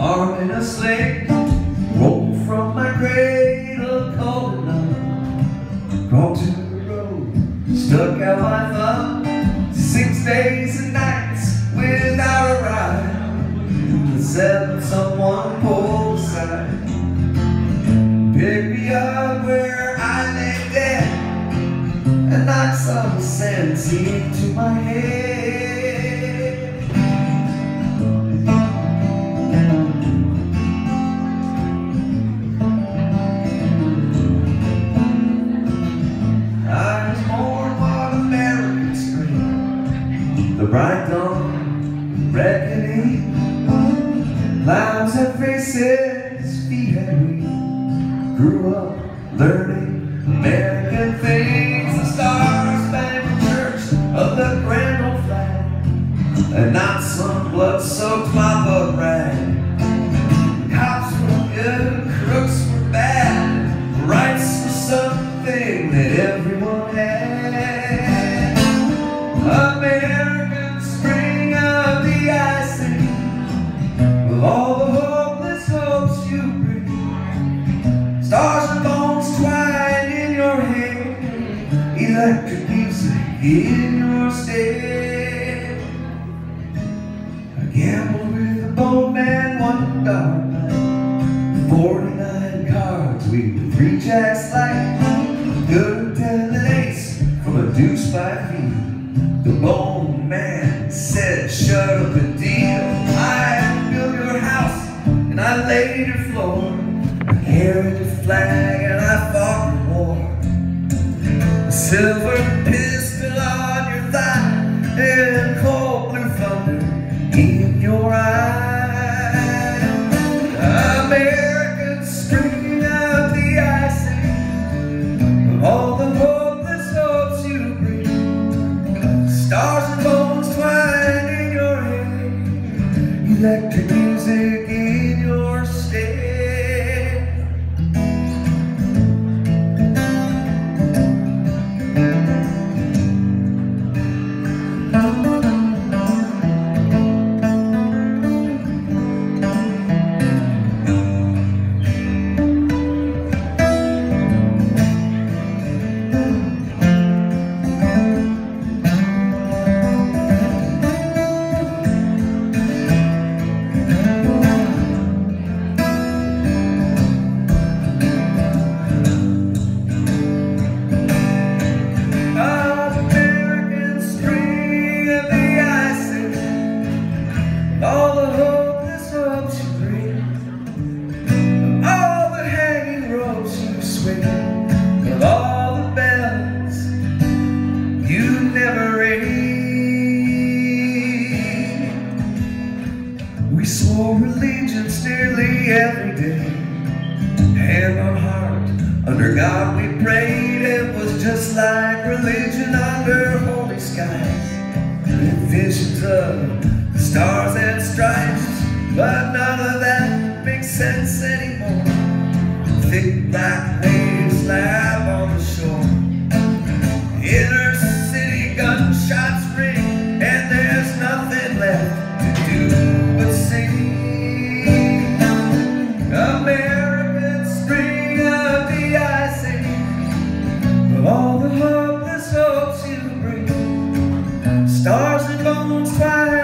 Arm in a sling, Woke from my cradle, cold enough. Brought to the road, stuck out my thumb. Six days and nights without a ride. And the seventh, someone pulled aside. Pick me up where I lay dead, and knock some sense into my head. The bright dawn, reckoning Clouds have faces, feet have wings Grew up learning American things The stars spangled church of the grand old flag. And not some blood-soaked mop-up rag in your stead. I gambled with a bold man one dark night. 49 cards, were three jacks light Good tell an ace from a deuce by feet The bone man said shut up and deal silver pistol on your thigh And cold blue thunder in your eye. American spring of the icing all the hopeless hopes you bring. Stars and bones twine in your hair. Electric music day Hand on heart, under God we prayed. It was just like religion under holy skies. With visions of the stars and stripes. But none of that makes sense anymore. Thick black waves like clouds are gone sky